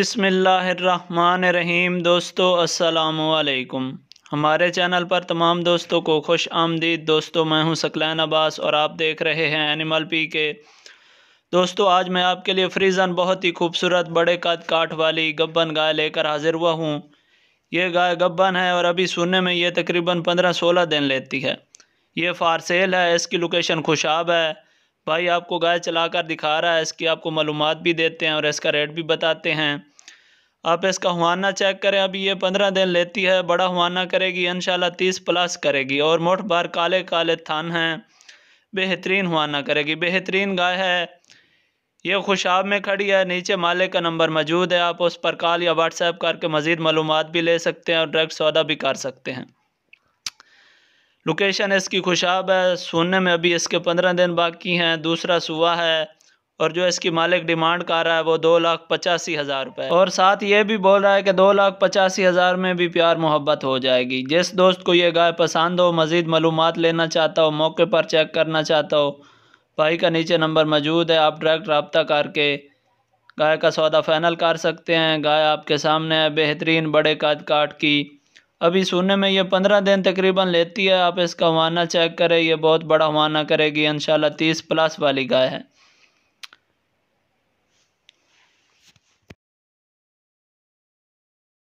بسم اللہ الرحمن الرحیم۔ دوستو، السلام علیکم۔ ہمارے چینل پر تمام دوستوں کو خوش آمدید۔ دوستو، میں ہوں سکلین عباس اور آپ دیکھ رہے ہیں اینیمل پی کے دوستو، آج میں آپ کے لیے فریزن بہت ہی خوبصورت بڑے قد کاٹ والی گبن گائے لے کر حاضر ہوا ہوں۔ یہ گائے گبن ہے اور ابھی سننے میں یہ تقریباً پندرہ سولہ دن لیتی ہے۔ یہ فارسیل ہے، اس کی لوکیشن خوشاب ہے۔ بھائی آپ کو گائے چلا کر دکھا رہا ہے، اس کی آپ کو معلومات بھی دیتے ہیں اور اس کا ریٹ بھی بتاتے ہیں۔ آپ اس کا ہوانہ چیک کریں، ابھی یہ پندرہ دن لیتی ہے، بڑا ہوانہ کرے گی، انشاءاللہ تیس پلس کرے گی اور موٹھ بار کالے کالے تھن ہیں۔ بہترین ہوانہ کرے گی، بہترین گائے ہے۔ یہ خوشاب میں کھڑی ہے، نیچے مالے کا نمبر موجود ہے، آپ اس پر کال یا واٹس ایپ کر کے مزید معلومات بھی لے سکتے ہیں اور ڈائریکٹ سودا بھی کر سکتے ہیں۔ لوکیشن اس کی خوشاب ہے سننے میں ابھی اس کے پندرہ دن باقی ہیں، دوسرا سوا ہے اور جو اس کی مالک ڈیمانڈ کر رہا ہے وہ دو لاکھ پچاسی ہزار روپے اور ساتھ یہ بھی بول رہا ہے کہ دو لاکھ پچاسی ہزار میں بھی پیار محبت ہو جائے گی۔ جس دوست کو یہ گائے پسند ہو، مزید معلومات لینا چاہتا ہو، موقع پر چیک کرنا چاہتا ہو، بھائی کا نیچے نمبر موجود ہے، آپ ڈائریکٹ رابطہ کر کے گائے کا سودا فائنل کر سکتے ہیں۔ گائے آپ کے سامنے ہے، بہترین بڑے قد کاٹ کی ابھی سننے میں یہ پندرہ دن تقریباً لیتی ہے، آپ اس کا ہوانہ چیک کریں، یہ بہت بڑا ہوانہ کرے گی، انشاءاللہ تیس پلس والی گائے ہے۔